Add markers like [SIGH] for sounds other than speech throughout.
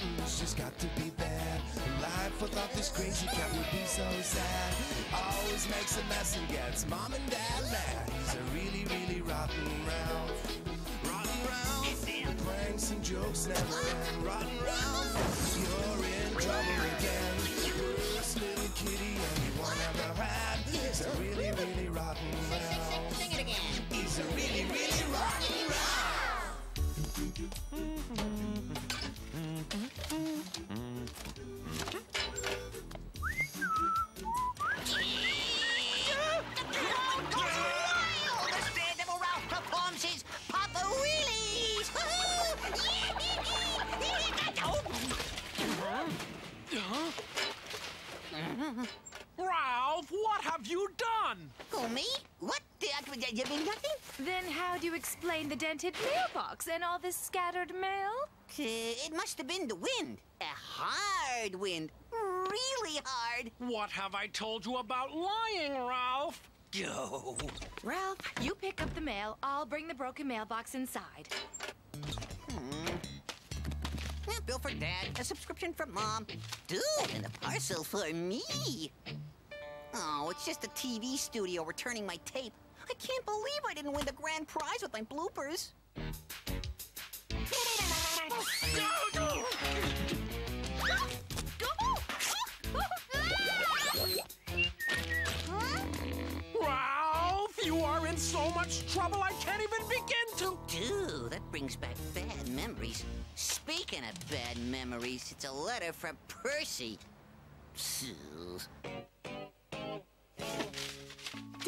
something's just got to be bad. Life without this crazy cat would be so sad. Always makes a mess and gets mom and dad mad. He's a really, really rotten Ralph. Rotten Ralph. The pranks and jokes never end. Rotten Ralph. You're in trouble explain the dented mailbox and all this scattered mail? Uh, it must have been the wind. A hard wind. Really hard. What have I told you about lying, Ralph? Go. Ralph, you pick up the mail. I'll bring the broken mailbox inside. Hmm. A bill for Dad, a subscription for Mom. Dude, and a parcel for me. Oh, it's just a TV studio returning my tape. I can't believe I didn't win the grand prize with my bloopers. Ralph, you are in so much trouble I can't even begin to. Dude, that brings back bad memories. Speaking of bad memories, it's a letter from Percy.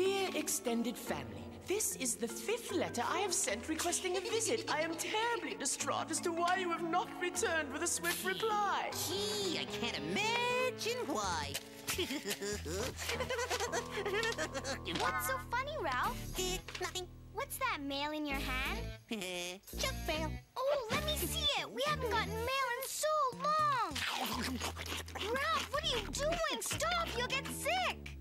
Dear extended family, this is the fifth letter I have sent requesting a visit. I am terribly distraught as to why you have not returned with a swift reply. Gee, I can't imagine why. [LAUGHS] What's so funny, Ralph? Eh, Nothing. What's that mail in your hand? Eh, Junk mail. Oh, let me see it. We haven't gotten mail in so long. Ralph, what are you doing? Stop, you'll get sick.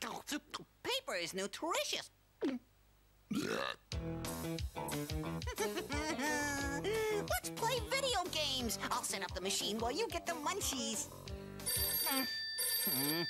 Paper is nutritious. Let's play video games. I'll set up the machine while you get the munchies. Hmm. Hmm.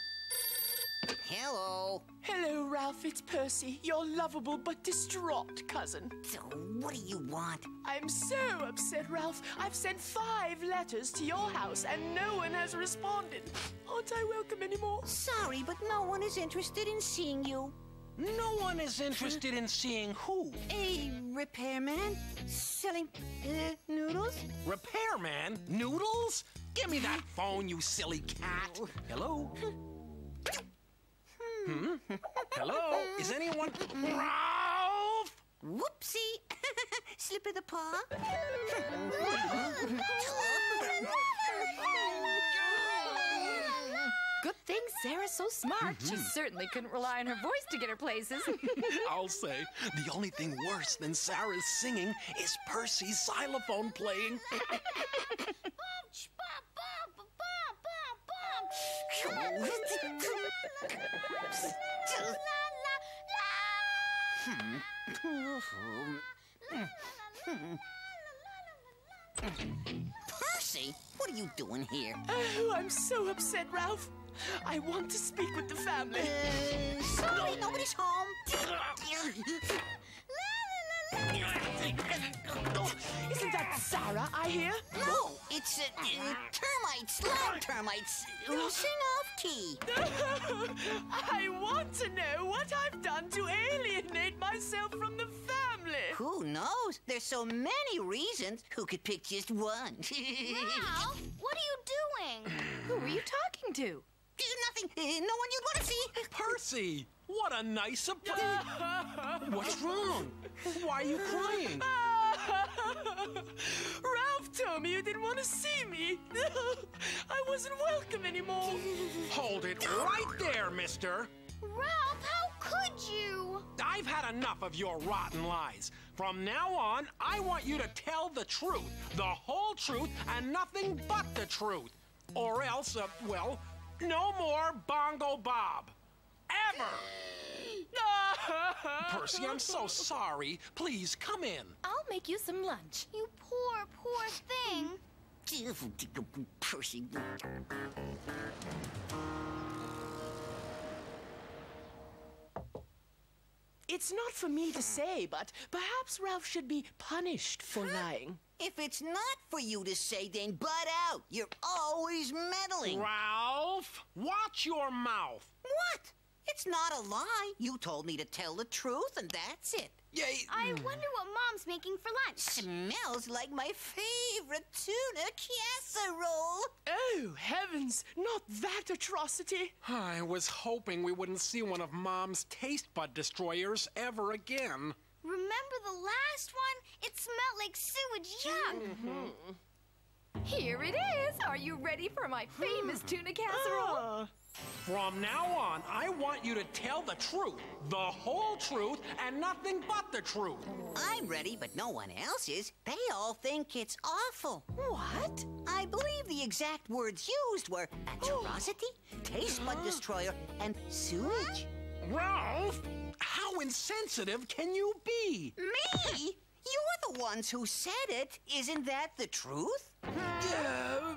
Hello. Hello, Ralph. It's Percy, your lovable but distraught cousin. So, what do you want? I'm so upset, Ralph. I've sent five letters to your house and no one has responded. Aren't I welcome anymore? Sorry, but no one is interested in seeing you. No one is interested in seeing who. A repairman selling uh, noodles? Repairman? Noodles? Give me that [LAUGHS] phone, you silly cat. Hello? [LAUGHS] Hmm? Hello? Is anyone. Ralph! Whoopsie! [LAUGHS] Slip of the paw. Good thing Sarah's so smart. She certainly couldn't rely on her voice to get her places. [LAUGHS] I'll say, the only thing worse than Sarah's singing is Percy's xylophone playing. [LAUGHS] Percy, what are you doing here? Oh, I'm so upset, Ralph. I want to speak with the family. Uh, sorry, nobody's home. Isn't that Sarah I hear? No, it's uh, uh, termites, loud termites. Sing off key. [LAUGHS] I want to know what I've done to alienate myself from the family. Who knows? There's so many reasons. Who could pick just one? [LAUGHS] Ralph, what are you doing? Who are you talking to? Nothing. Uh, no one you'd want to see. Percy! What a nice surprise! [LAUGHS] What's wrong? Why are you crying? [LAUGHS] Ralph told me you didn't want to see me. [LAUGHS] I wasn't welcome anymore. Hold it right there, mister! Ralph, how could you? I've had enough of your rotten lies. From now on, I want you to tell the truth, the whole truth, and nothing but the truth. Or else, uh, well, no more Bongo Bob. Ever! [GASPS] Percy, I'm so sorry. Please come in. I'll make you some lunch. You poor, poor thing. Percy. It's not for me to say, but perhaps Ralph should be punished for lying. If it's not for you to say, then butt out. You're always meddling. Ralph, watch your mouth. What? It's not a lie. You told me to tell the truth, and that's it. Yay. I wonder what Mom's making for lunch. Smells like my favorite tuna casserole. Oh, heavens, not that atrocity. I was hoping we wouldn't see one of Mom's taste bud destroyers ever again. Remember the last one? It smelled like sewage yuck. Here it is. Are you ready for my famous [GASPS] tuna casserole? Uh, From now on, I want you to tell the truth, the whole truth, and nothing but the truth. I'm ready, but no one else is. They all think it's awful. what? I believe the exact words used were atrocity, [GASPS] taste bud destroyer, and sewage. Ralph, how insensitive can you be? Me? You're the ones who said it. Isn't that the truth? Uh,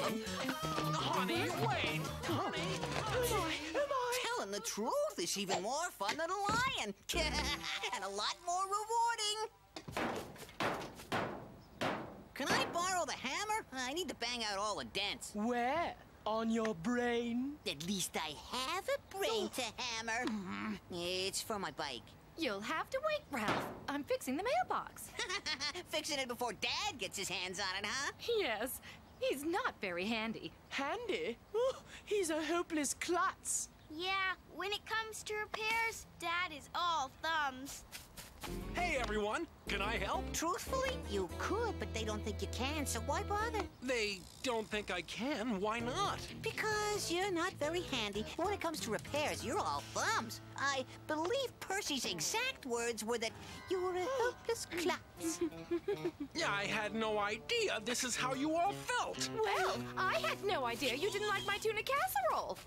honey, wait. Honey. Am I? Telling the truth is even more fun than lying. [LAUGHS] and a lot more rewarding. Can I borrow the hammer? I need to bang out all the dents. Where? On your brain? At least I have a brain to [SIGHS] hammer. It's for my bike. You'll have to wait, Ralph. I'm fixing the mailbox. [LAUGHS] Fixing it before Dad gets his hands on it, huh? Yes, he's not very handy. Handy? Oh, he's a hopeless klutz. Yeah, when it comes to repairs, Dad is all thumbs. Hey, everyone. Can I help? Truthfully, you could, but they don't think you can, so why bother? They don't think I can. Why not? Because you're not very handy. When it comes to repairs, you're all thumbs. I believe Percy's exact words were that you were a helpless oh. klutz. [LAUGHS] Yeah, I had no idea this is how you all felt. Well, I had no idea you didn't like my tuna casserole.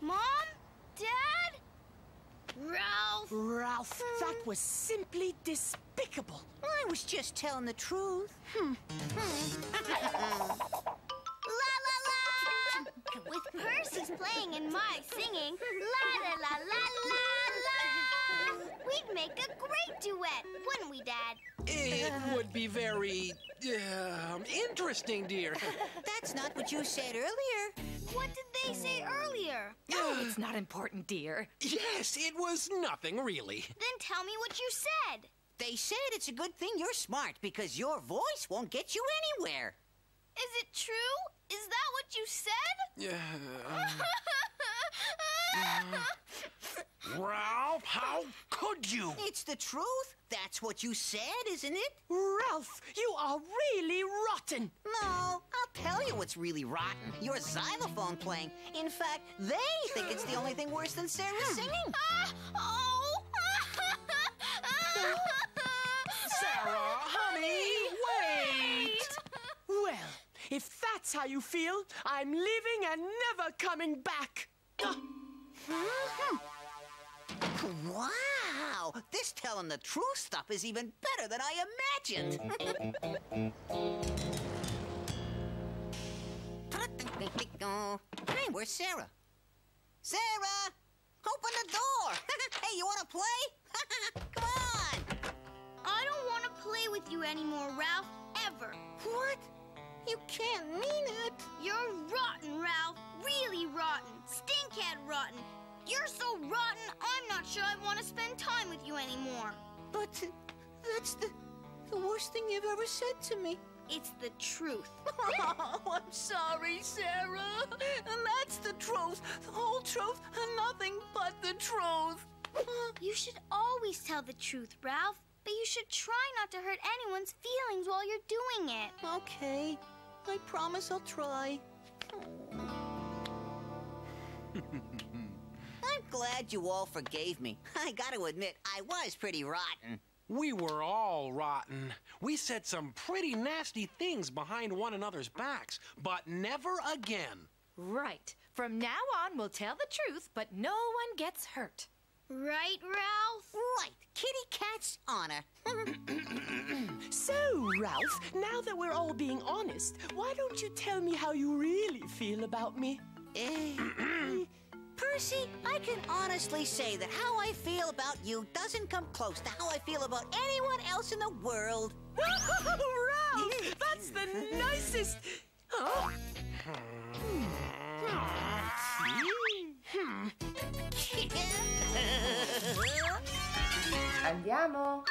Mom? Dad? Ralph? Ralph, that was simply despicable. I was just telling the truth. Hmm. La la la! With Percy's playing and my singing, la la la la la la! We'd make a great duet, wouldn't we, Dad? It would be very um, interesting, dear. That's not what you said earlier. What did they say earlier? [GASPS] Oh, it's not important, dear. yes, it was nothing really. Then tell me what you said. They said it's a good thing you're smart because your voice won't get you anywhere. Is it true? Is that what you said? Yeah. [LAUGHS] Ralph, how could you? It's the truth. That's what you said, isn't it? Ralph, you are really rotten. No, I'll tell you what's really rotten. Your xylophone playing. In fact, they think it's the only thing worse than Sarah singing. Ah, oh! If that's how you feel, I'm leaving and never coming back. Wow! This telling the truth stuff is even better than I imagined. hey, where's Sarah? Sarah! Open the door! [LAUGHS] hey, you want to play? [LAUGHS] Come on! I don't want to play with you anymore, Ralph. Ever. What? You can't mean it. You're rotten, Ralph. Really rotten. Stinkhead rotten. You're so rotten, I'm not sure I want to spend time with you anymore. But that's the, the worst thing you've ever said to me. It's the truth. [LAUGHS] Oh, I'm sorry, Sarah. And that's the truth. The whole truth and nothing but the truth. [GASPS] You should always tell the truth, Ralph. But you should try not to hurt anyone's feelings while you're doing it. Okay. I promise I'll try. [LAUGHS] I'm glad you all forgave me. I gotta admit, I was pretty rotten. We were all rotten. We said some pretty nasty things behind one another's backs, but never again. Right. From now on, we'll tell the truth, but no one gets hurt. Right, Ralph? Right, kitty cat's honor. [COUGHS] So, Ralph, now that we're all being honest, why don't you tell me how you really feel about me? Eh, Percy, I can honestly say that how I feel about you doesn't come close to how I feel about anyone else in the world. [LAUGHS] Ralph, that's the nicest. Oh. [LAUGHS] Andiamo!